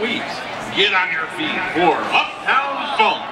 Get on your feet for Uptown Funk.